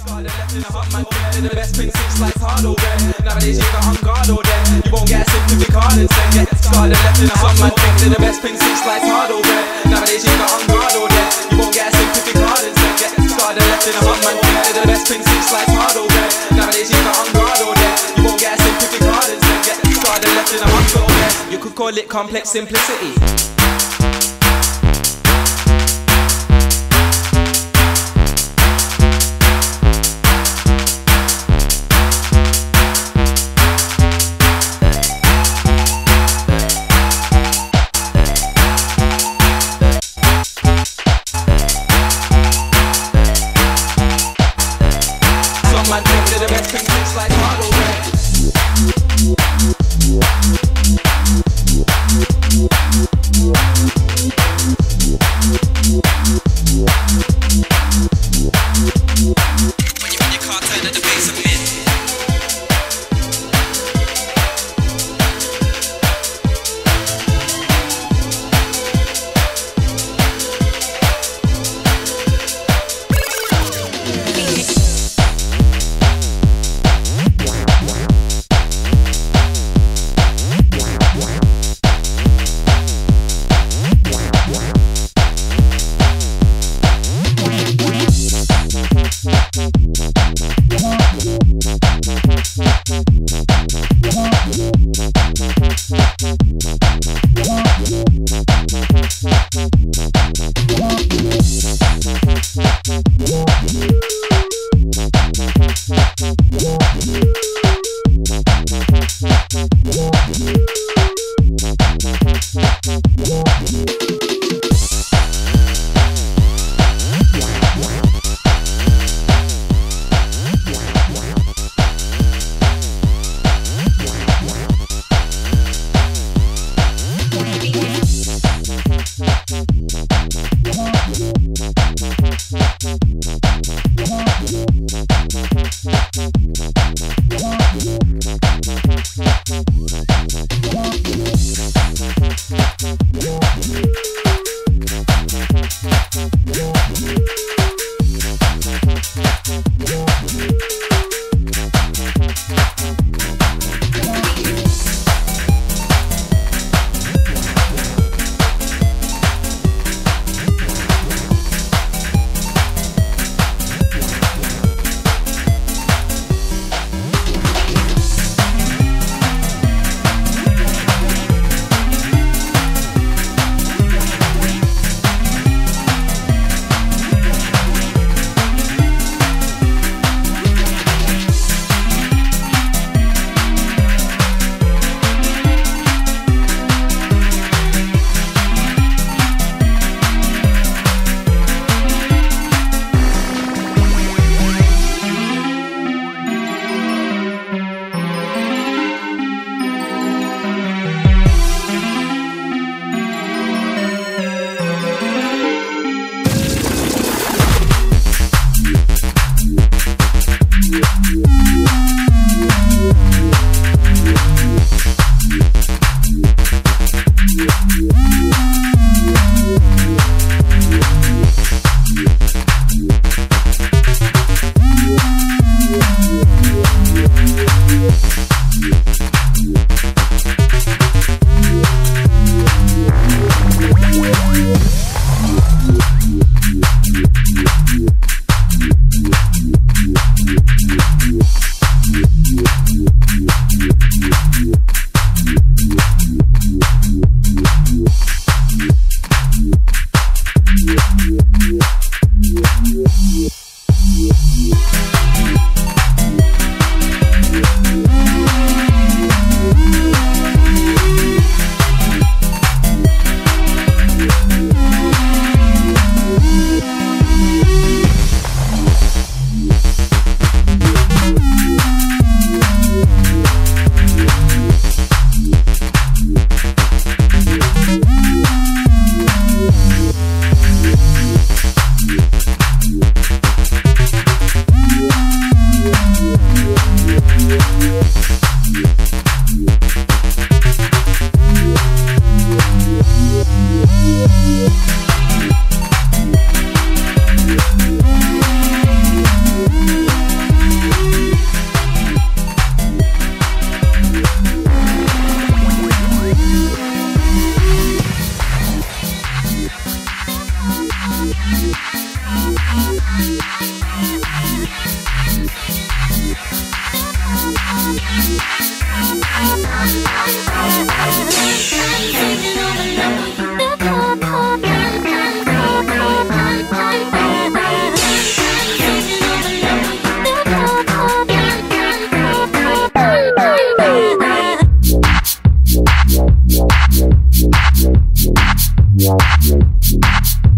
Started left in a hot man, they're the best thing since hard all day. Nowadays you got all day. You won't get a sympathy card and say get started left in a hot man, they're the best thing since hard all day. Nowadays you won't get a the. Nowadays you won't get a sympathy card and say get started left in a hospital bed. You could call it complex simplicity.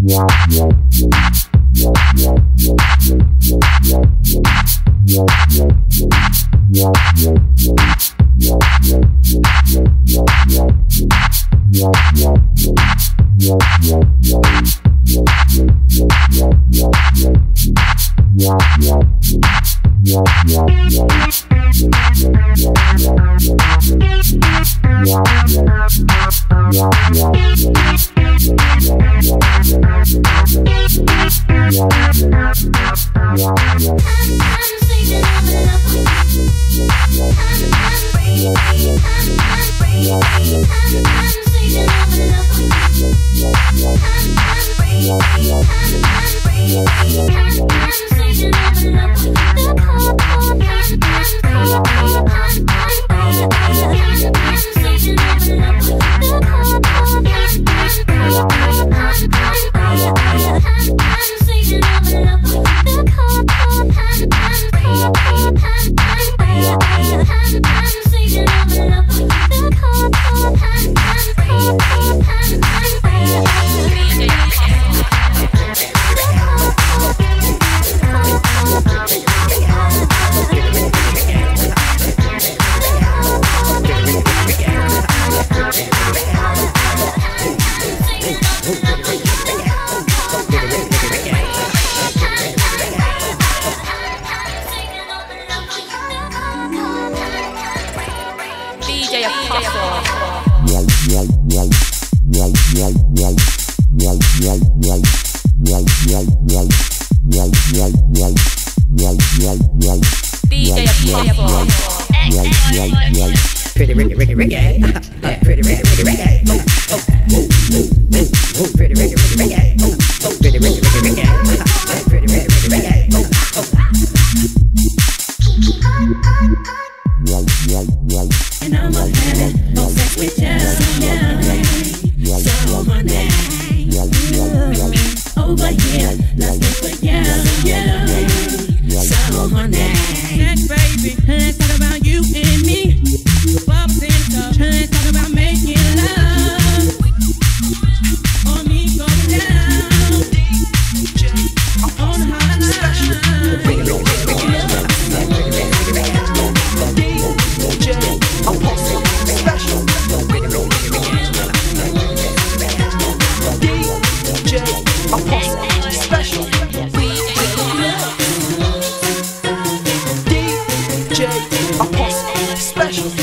Yeah. Fashion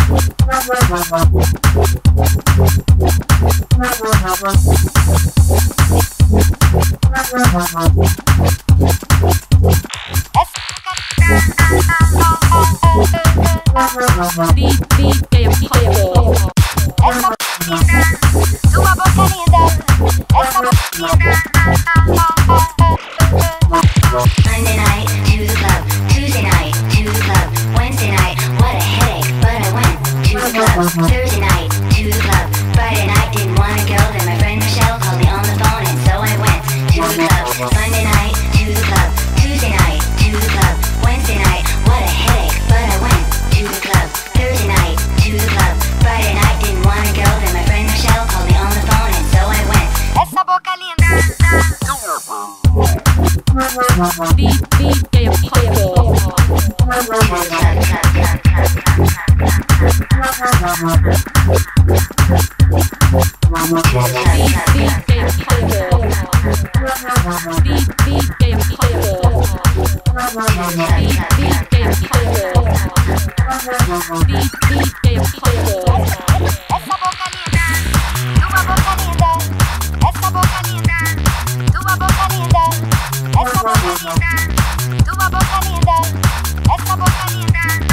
Tua Essa boca linda. Tua boca linda.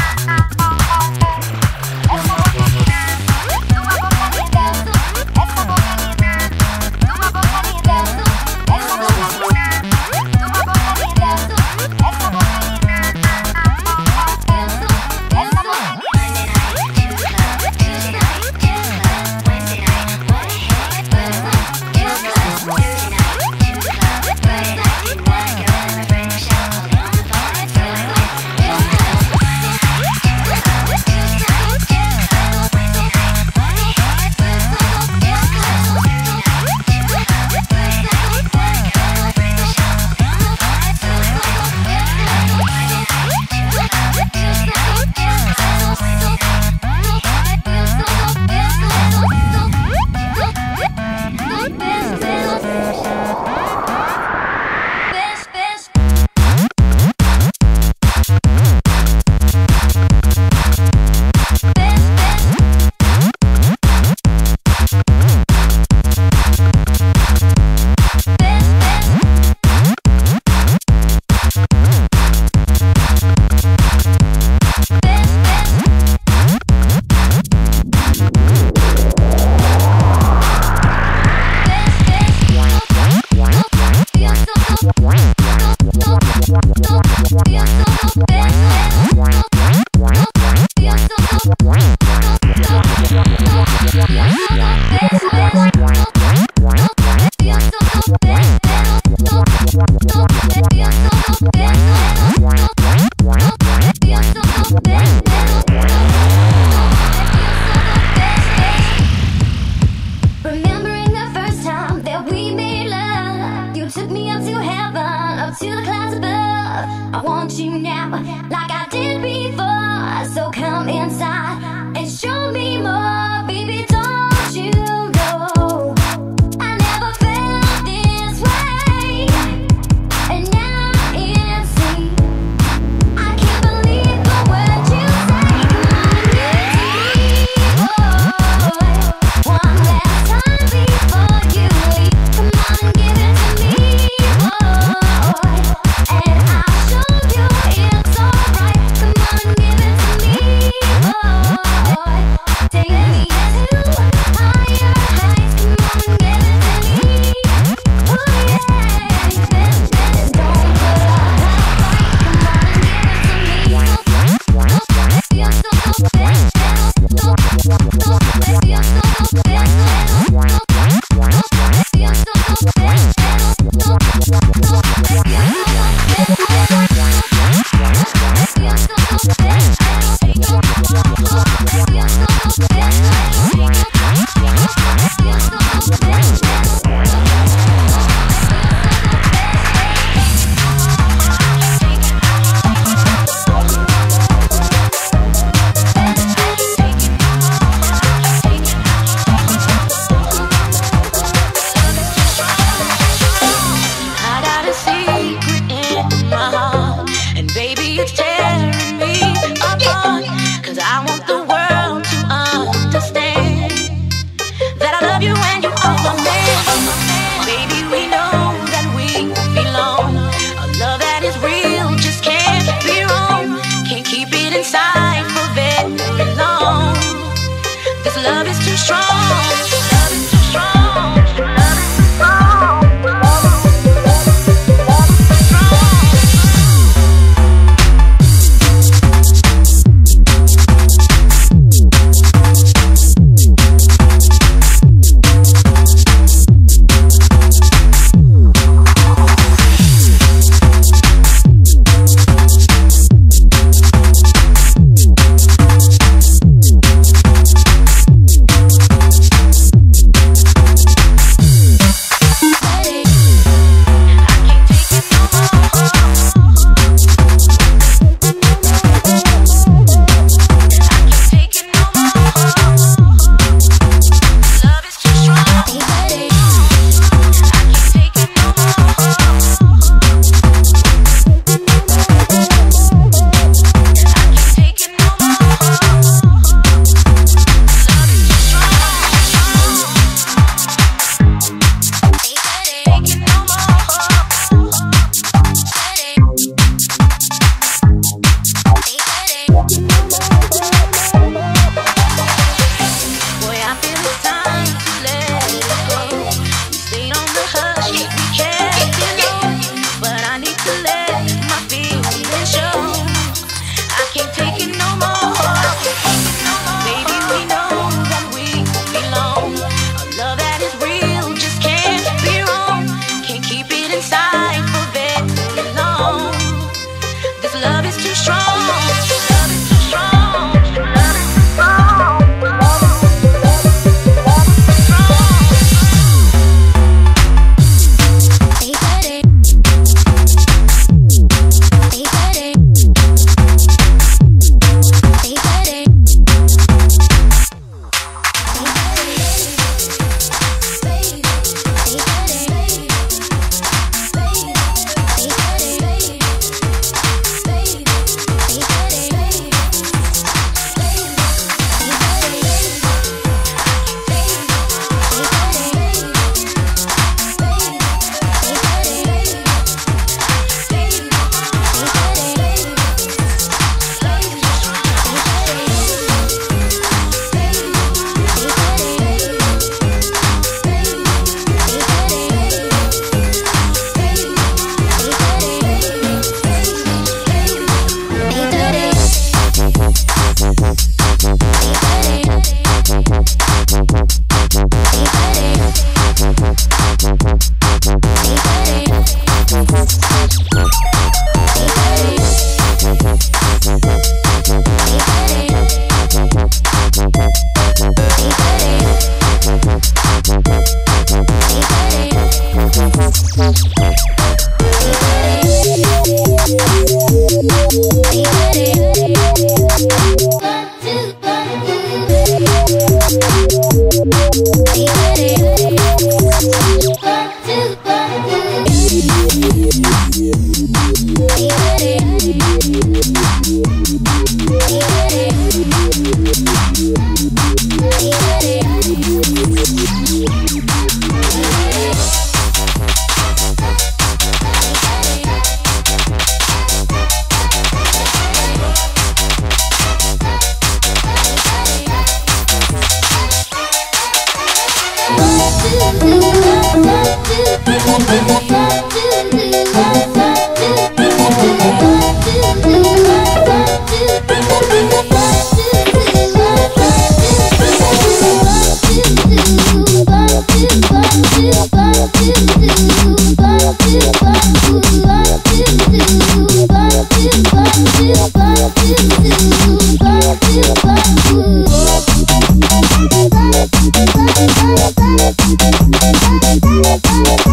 Thank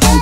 单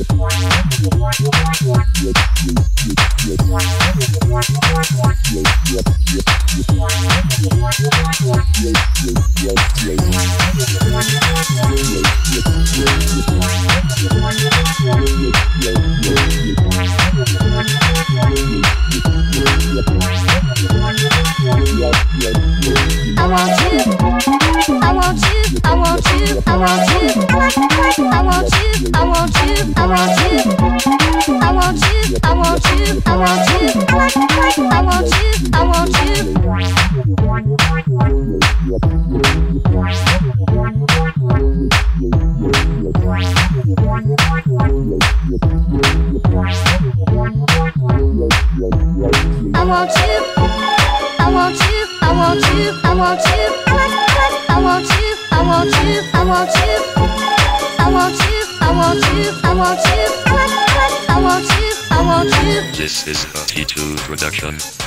Yeah. Station.